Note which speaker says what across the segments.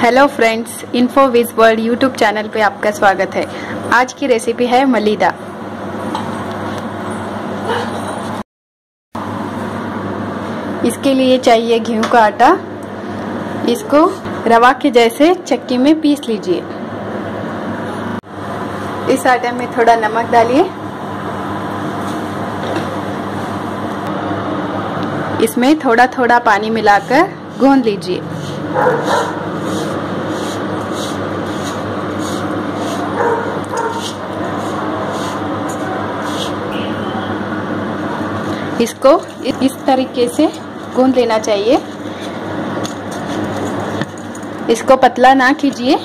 Speaker 1: Hello friends Info Wiz World YouTube channel पे आपका स्वागत है। आज की रेसिपी है मलीदा। इसके लिए चाहिए गेहूँ का आटा। इसको रवा के जैसे चक्की में पीस लीजिए। इस आटे में थोड़ा नमक डालिए। इसमें थोड़ा थोड़ा पानी मिलाकर गूंद लीजिए। इसको इस तरीके से गूंद लेना चाहिए। इसको पतला ना कीजिए।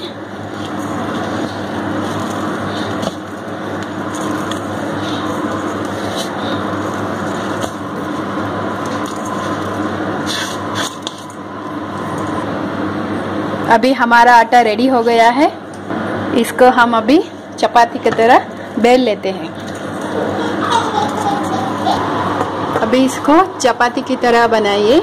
Speaker 1: अभी हमारा आटा रेडी हो गया है। इसको हम अभी चपाती की तरह बेल लेते हैं। अभी इसको चपाती की तरह बनाइए।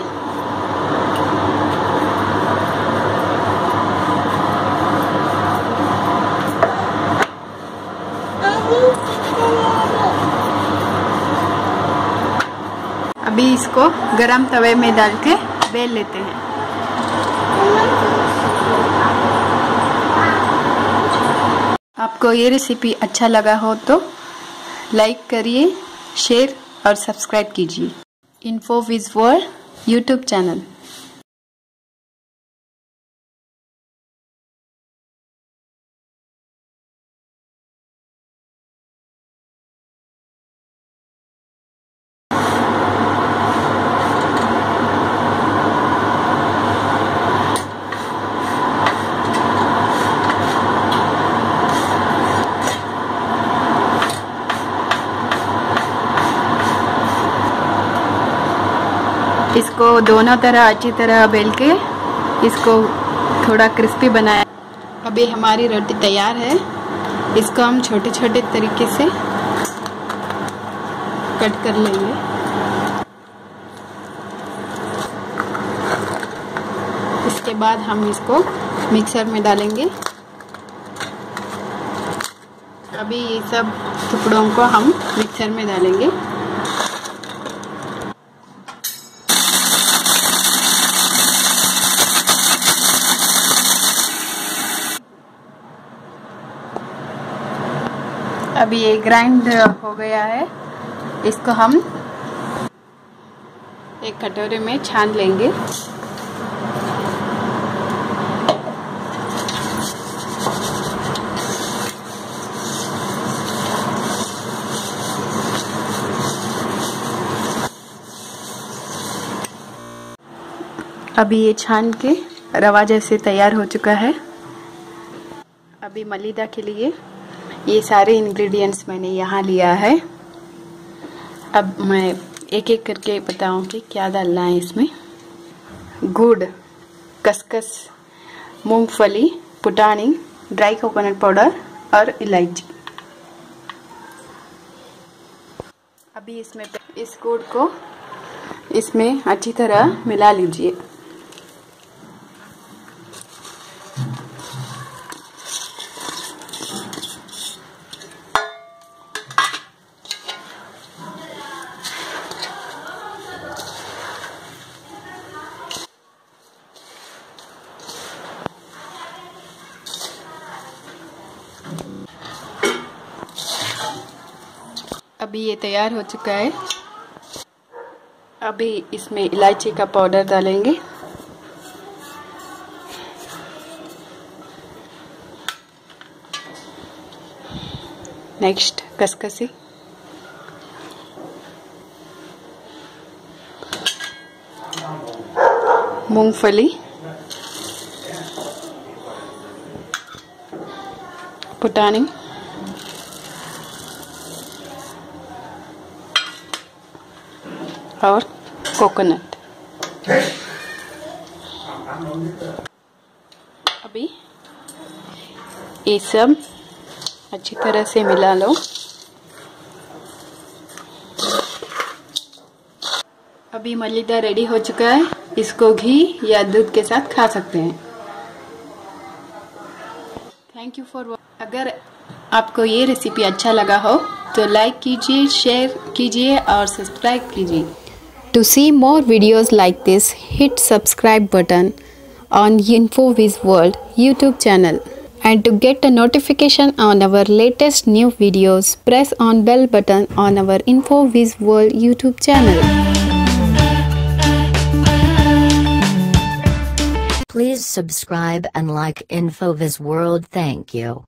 Speaker 1: अभी इसको गरम तवे में डाल के बेल लेते हैं। आपको ये रेसिपी अच्छा लगा हो तो लाइक करिए, शेयर और सब्सक्राइब कीजिए। Info Wiz World YouTube channel. इसको दोनों तरह अच्छी तरह बेल के इसको थोड़ा क्रिस्पी बनाया। अभी हमारी रोटी तैयार है। इसको हम छोटे छोटे तरीके से कट कर लेंगे। इसके बाद हम इसको मिक्सर में डालेंगे। अभी ये सब टुकड़ों को हम मिक्सर में डालेंगे। अभी ये ग्राइंड हो गया है। इसको हम एक कटोरे में छान लेंगे। अभी ये छान के रवा जैसे तैयार हो चुका है। अभी मलिदा के लिए ये सारे इंग्रेडिएंट्स मैंने यहाँ लिया है। अब मैं एक एक करके बताऊँ कि क्या डालना है इसमें। गुड़ खसखस मूंगफली, पुटानी, ड्राई कोकोनट पाउडर और इलायची। अभी इसमें इस गुड़ को इसमें अच्छी तरह मिला लीजिए। अभी ये तैयार हो चुका है। अभी इसमें इलायची का पाउडर डालेंगे। नेक्स्ट कसकसी। मूंगफली। पुटानी। और कोकोनट अभी ये सब अच्छी तरह से मिला लो। अभी मलिदा रेडी हो चुका है। इसको घी या दूध के साथ खा सकते हैं। थैंक यू फॉर अगर आपको ये रेसिपी अच्छा लगा हो तो लाइक कीजिए शेयर कीजिए और सब्सक्राइब कीजिए। To see more videos like this, hit subscribe button on InfoWiz World YouTube channel. And to get a notification on our latest new videos, press on bell button on our InfoWiz World YouTube channel.
Speaker 2: Please subscribe and like InfoViz World. Thank you.